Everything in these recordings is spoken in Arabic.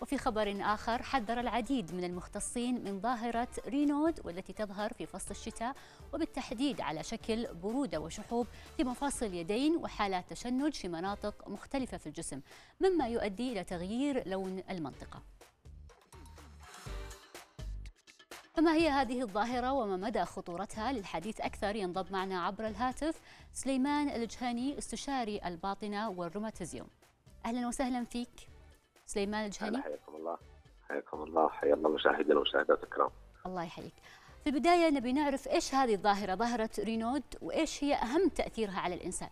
وفي خبر آخر حذر العديد من المختصين من ظاهرة رينود والتي تظهر في فصل الشتاء وبالتحديد على شكل برودة وشحوب في مفاصل اليدين وحالات تشنج في مناطق مختلفة في الجسم مما يؤدي إلى تغيير لون المنطقة. فما هي هذه الظاهرة وما مدى خطورتها؟ للحديث أكثر ينضم معنا عبر الهاتف سليمان الجهني استشاري الباطنة والروماتيزم. أهلا وسهلا فيك. سليمان الجهني. حياكم الله. حياكم الله. حيا الله مشاهدينا ومشاهدات الكرام. الله يحييك. في البداية نبي نعرف إيش هذه الظاهرة ظاهرة رينود وإيش هي أهم تأثيرها على الإنسان؟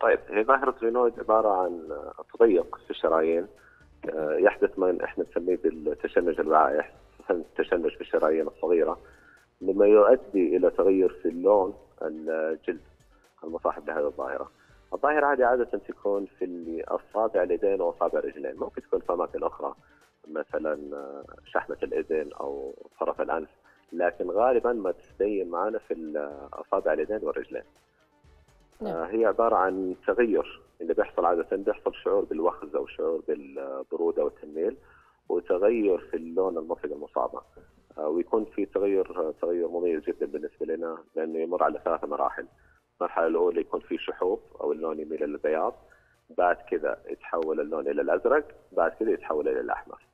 طيب هي ظاهرة رينود عبارة عن تضيق في الشرايين. آه، يحدث ما إحنا نسميه بالتشنج الوعائي التشنج في الشرايين الصغيرة مما يؤدي إلى تغير في اللون الجلد المصاحب لهذه الظاهرة. الظاهرة هذه عادة تكون في أصابع اليدين وأصابع الرجلين. ممكن تكون في أماكن أخرى مثلا شحمة الإذن أو طرف الأنف لكن غالبا ما تستبين معنا في أصابع اليدين والرجلين. نعم. آه، هي عبارة عن تغير اللي بيحصل عادة بيحصل شعور بالوخز أو شعور بالبرودة والتنميل وتغير في اللون المنطقة المصابة. آه، ويكون في تغير تغير مميز جدا بالنسبة لنا لأنه يمر على ثلاث مراحل. المرحلة الأولى يكون في شحوب أو اللون يميل إلى البياض بعد كذا يتحول اللون إلى الأزرق بعد كذا يتحول إلى الأحمر.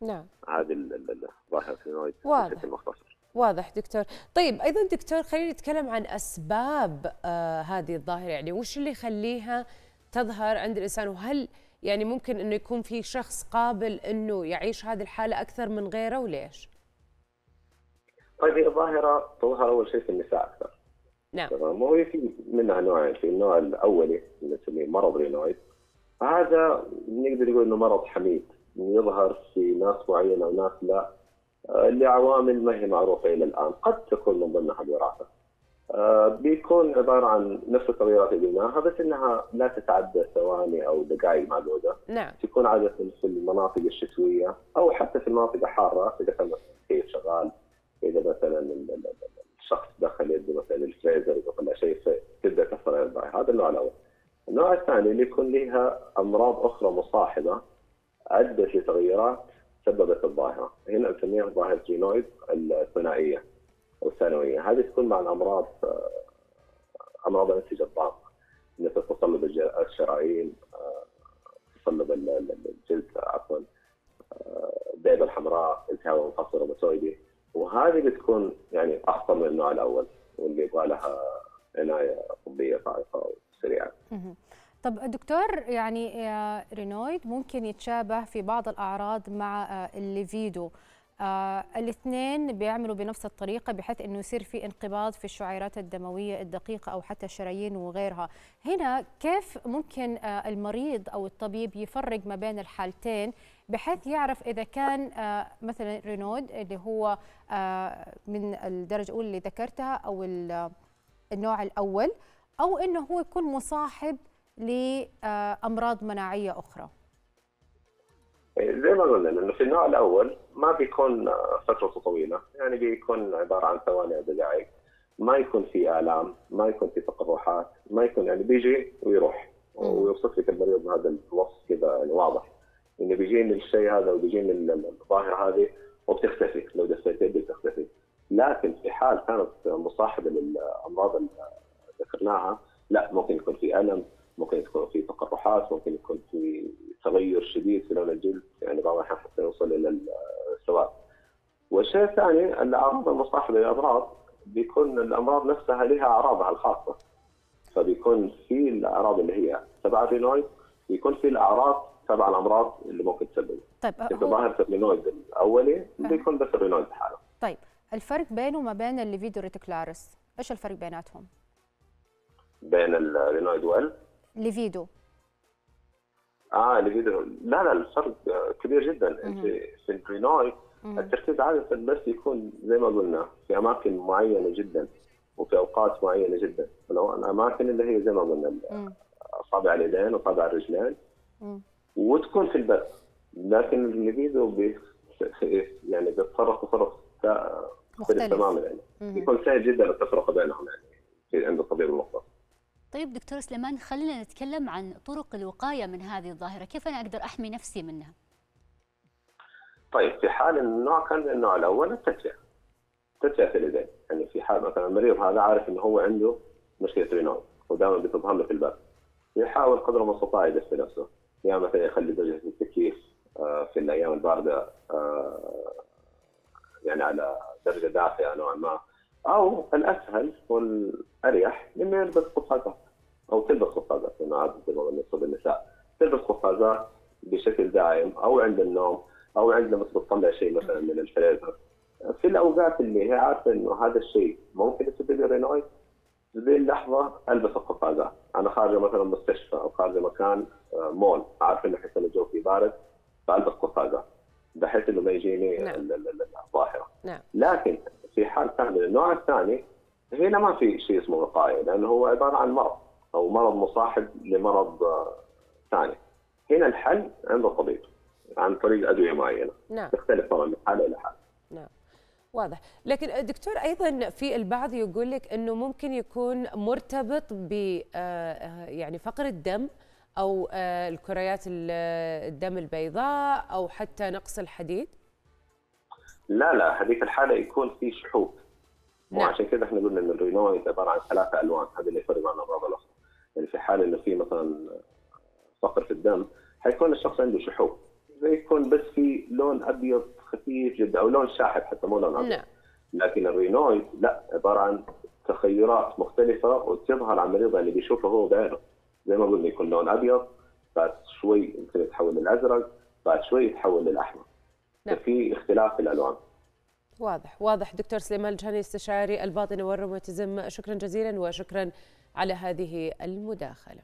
نعم. هذه الظاهرة الفينويد واضح. المختصر واضح دكتور. طيب أيضا دكتور خلينا نتكلم عن أسباب آه هذه الظاهرة. يعني وش اللي يخليها تظهر عند الإنسان؟ وهل يعني ممكن إنه يكون في شخص قابل إنه يعيش هذه الحالة أكثر من غيره وليش؟ طيب هي ظاهرة تظهر أول شيء في النساء أكثر. نعم. تمام. وهي في منها نوعين في النوع الاولي اللي نسميه مرض رينويد. هذا نقدر نقول إنه مرض حميد يظهر في ناس معينة وناس لا. آه، لعوامل ما هي معروفة إلى الآن. قد تكون من ضمنها الوراثة. آه، بيكون عبارة عن نفس التغيرات اللي قلناها بس إنها لا تتعدى ثواني أو دقائق معدودة. نعم. تكون عادة في المناطق الشتوية أو حتى في المناطق الحاره إذا كان التكييف شغال إذا مثلا الشخص دخل يده مثلا الفريزر ولا شيء تبدا تظهر الباي هذا النوع الأول. النوع الثاني اللي يكون لها أمراض أخرى مصاحبة ادت لتغيرات سببت الظاهرة، هنا نسميها ظاهرة رينويد الثنائية أو الثانوية، هذه تكون مع الأمراض أمراض الانسجه الضامه مثل تصلب الشرايين تصلب الجلد عفوا الذئبة الحمراء التهاب المفصل الروماتويدي. وهذه بتكون يعني أخطر من النوع الأول واللي يبغى لها عناية طبيه فائقه وسريعه. طب دكتور يعني آه، رينويد ممكن يتشابه في بعض الأعراض مع آه، ال livedo. آه الاثنين بيعملوا بنفس الطريقة بحيث إنه يصير في انقباض في الشعيرات الدموية الدقيقة أو حتى الشرايين وغيرها. هنا كيف ممكن آه المريض أو الطبيب يفرق ما بين الحالتين بحيث يعرف إذا كان آه مثلا رينود اللي هو آه من الدرجة الأولى اللي ذكرتها أو النوع الأول أو إنه هو يكون مصاحب لأمراض مناعية أخرى. زي ما قلنا انه في النوع الأول ما بيكون فترته طويلة. يعني بيكون عبارة عن ثواني أو دقائق. ما يكون في آلام ما يكون في تقرحات ما يكون يعني بيجي ويروح. ويوصف لك المريض بهذا الوصف كذا يعني واضح. إنه بيجيني الشيء هذا وبيجيني الظاهرة هذه وبتختفي. لو دفيت يدي بتختفي. لكن في حال كانت مصاحبة للأمراض ذكرناها لا ممكن يكون في ألم ممكن يكون في تقرحات ممكن يكون في تغير شديد في لون الجلد يعني بعض الأحيان حتى يوصل إلى السواد. والشيء الثاني الأعراض المصاحبه للأمراض بيكون الأمراض نفسها لها أعراضها الخاصة. فبيكون في الأعراض اللي هي تبع الرينويد بيكون في الأعراض تبع الأمراض اللي ممكن تسبب. طيب هو... ظاهره الرينويد الأولي بيكون بس الرينويد لحاله. طيب الفرق بينه وما بين ال livedo reticularis إيش الفرق بيناتهم؟ بين الرينويد وال. livedo. آه livedo. لا لا الفرق كبير جدا. انت في الرينويد التركيز عاده بس يكون زي ما قلنا في أماكن معينة جدا وفي أوقات معينة جدا. الاماكن اللي هي زي ما قلنا أصابع اليدين واصابع الرجلين. وتكون في البث لكن الليفيدو بي يعني بيتصرف تصرف مختلف. تماما يعني. يكون سهل جدا التفرقة بينهم يعني في عند الطبيب المختص طيب دكتور سليمان خلينا نتكلم عن طرق الوقاية من هذه الظاهرة. كيف أنا أقدر أحمي نفسي منها؟ طيب في حال النوع كان النوع الأول التدفئه تدفئه اليدين يعني في حال مثلا المريض هذا عارف إنه هو عنده مشكلة رينويد ودائما بتظهر له في الباب. يحاول قدر المستطاع يدفي نفسه. يعني مثلا يخلي درجه التكييف آه، في الأيام الباردة آه، يعني على درجة دافئة نوعا ما. أو الأسهل والأريح إنه يلبس قفازات أو تلبس قفازات لأنه عاده بالنسبة للنساء تلبس قفازات بشكل دائم أو عند النوم أو عندما بتطلع شيء مثلا من الفريزر في الأوقات اللي هي عارفة إنه هذا الشيء ممكن يسبب لي رينويد ذي اللحظة ألبس القفازات. أنا خارجه مثلا مستشفى أو خارجه مكان آه، مول عارف إنه حيكون الجو فيه بارد فألبس قفازات بحيث إنه ما يجيني نعم. الظاهرة. نعم. لكن في حال ثاني النوع الثاني هنا ما في شيء اسمه وقاية لأنه هو عبارة عن مرض. أو مرض مصاحب لمرض آه، ثاني. هنا الحل عند الطبيب عن طريق ادويه معينة. نعم. تختلف طبعا من حاله إلى حاله نعم. واضح. لكن دكتور أيضا في البعض يقول لك إنه ممكن يكون مرتبط ب آه، يعني فقر الدم أو آه، الكريات الدم البيضاء أو حتى نقص الحديد؟ لا لا هذيك الحالة يكون في شحوب. نعم. وعشان كده إحنا قلنا إن الرينويد عبارة عن ثلاثة ألوان هذا اللي يفرق عن الأمراض الأخرى. يعني في حال إنه في مثلا فقر في الدم حيكون الشخص عنده شحوب. يكون بس في لون أبيض خفيف جدا أو لون شاحب حتى مو لون أبيض. نعم. لكن الرينويد لا عبارة عن تخيرات مختلفة وتظهر على المريض اللي بيشوفه هو بعينه. زي ما قلنا يكون لون أبيض بعد شوي يمكن يتحول للأزرق بعد شوي يتحول للأحمر. نعم. ففي اختلاف في الألوان. واضح واضح. دكتور سليمان الجهني استشاري الباطنه والروماتيزم شكرا جزيلا وشكرا على هذه المداخلة.